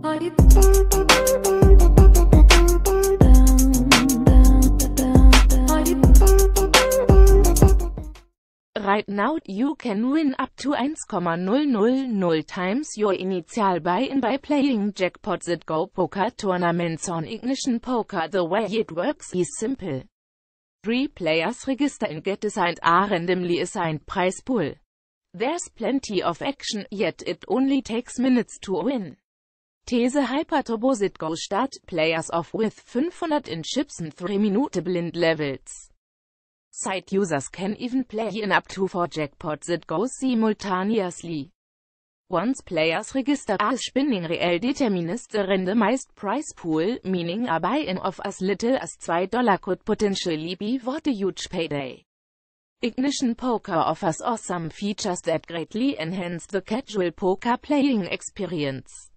Right now, you can win up to 1,000 times your initial buy-in by playing Jackpot Poker tournaments on Ignition Poker. The way it works is simple. Three players register and get assigned a randomly assigned prize pool. There's plenty of action, yet it only takes minutes to win. These Hyperturbo Go start players off with 500 in chips and 3 minute blind levels. Site users can even play in up to 4 jackpots that go simultaneously. Once players register a spinning reel determines the randomized prize pool, meaning a buy-in of as little as $2 could potentially be worth a huge payday. Ignition Poker offers awesome features that greatly enhance the casual poker playing experience.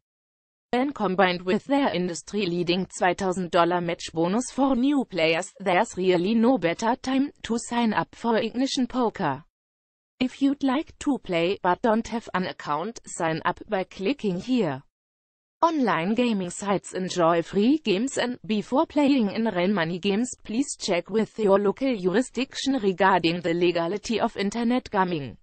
When combined with their industry-leading $2,000 match bonus for new players, there's really no better time to sign up for Ignition Poker. If you'd like to play but don't have an account, sign up by clicking here. Online gaming sites enjoy free games and, before playing in real money games, please check with your local jurisdiction regarding the legality of internet gaming.